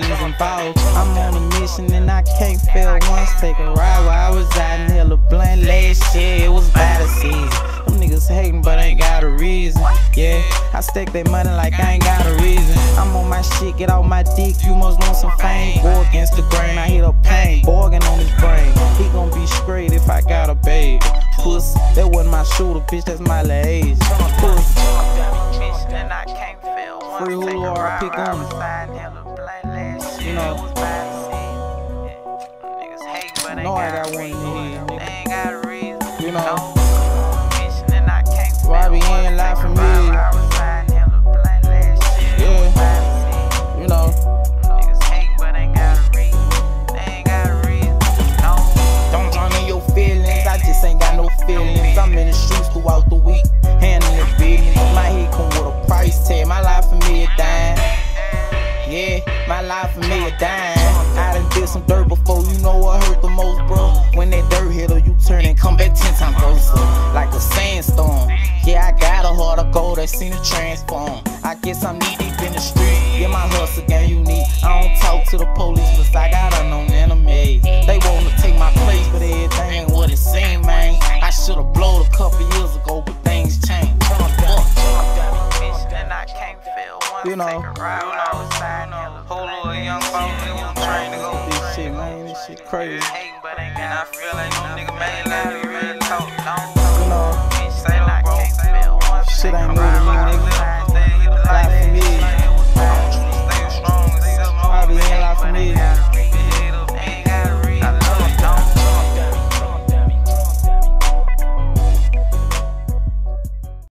feelings involved. I'm on a mission and I can't fail once. Take a ride while I was out in hella blunt last year. It was bad a season. Them niggas hating, but ain't got a reason. Yeah, I stack that money like I ain't got a reason. I'm on my shit, get off my dick. You must want some fame. Go against the grain, I hit a pain. Bargain on his brain. He gon' be straight if I got a baby. Puss, that wasn't my shooter, bitch, that's my age. Puss. Free who are pick on Know I got one in head. You know. Robbie ain't lie for me. A dime. I done did some dirt before, you know what hurt the most, bro? When that dirt hit her, you turn and come back ten times closer. Like a sandstorm. Yeah, I got a heart of gold that seen it transform. I guess I'm knee deep in the street. Yeah, my hustle game unique. I don't talk to the police, but I got unknown enemies. You know. Whole little young folks, they want train to go. This shit, man, this shit crazy. And I feel like no nigga, man,